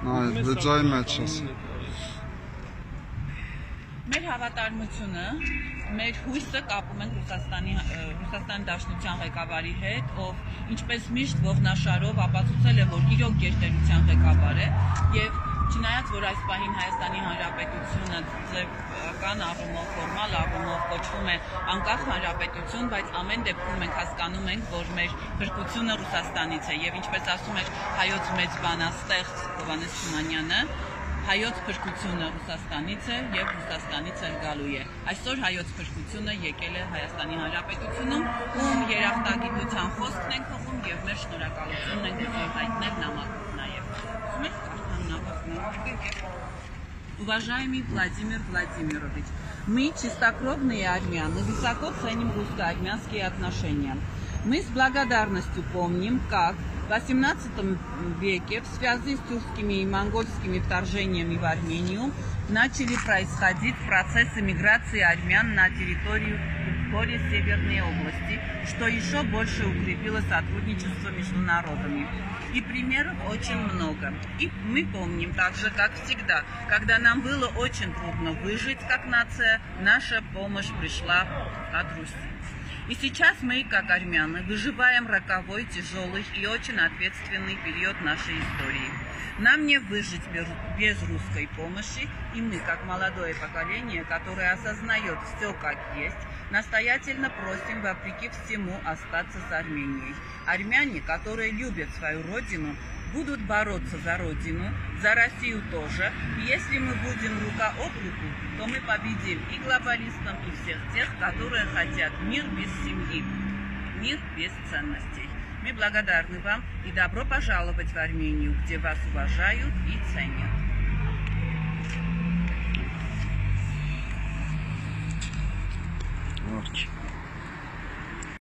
Այ վճարի մեջ ես։ Մեր հավատարմությունը, մեր հույսը կապում ենք Ռուսաստանի Ռուսաստանի Դաշնության ղեկավարի հետ, ով ինչպես միշտ ողնաշարով ապացուցել է, որ իրոք գերտերության ղեկավար է եւ չնայած որ այս պահին Հայաստանի Հանրապետությունը ձևական առումով, ֆորմալ առումով կոչվում է անկախ հանրապետություն, բայց ամեն դեպքում մենք հասկանում ենք, որ մեր փրկությունը Ռուսաստանից է եւ ինչպես ասում էր հայոց մեծ բանաստեղծ Հովանես Թումանյանը, հայոց փրկությունը Ռուսաստանից է եւ Ռուսաստանից էլ գալու է։ Այսօր հայոց փրկությունը եկել է Հայաստանի Հանրապետությունում, ում երախտագիտության խոսքն ենք հողում եւ մեր շնորհակալությունն ենք հայտնել նամակով Уважаемый Владимир Владимирович, мы, чистокровные армяне, высоко ценим русско-армянские отношения. Мы с благодарностью помним, как в XVIII веке в связи с тюркскими и монгольскими вторжениями в Армению начали происходить процессы миграции армян на территорию более Северной области, что еще больше укрепило сотрудничество между народами. И примеров очень много. И мы помним так же, как всегда, когда нам было очень трудно выжить как нация, наша помощь пришла от Руси. И сейчас мы, как армяне, выживаем роковой, тяжелый и очень ответственный период нашей истории. Нам не выжить без русской помощи, и мы, как молодое поколение, которое осознает все как есть, настоятельно просим, вопреки всему, остаться с Арменией. Армяне, которые любят свою родину, будут бороться за родину, за Россию тоже. И если мы будем рука об руку, то мы победим и глобалистам, и всех тех, которые хотят мир без семьи, мир без ценностей. Мы благодарны вам и добро пожаловать в Армению, где вас уважают и ценят. ночи.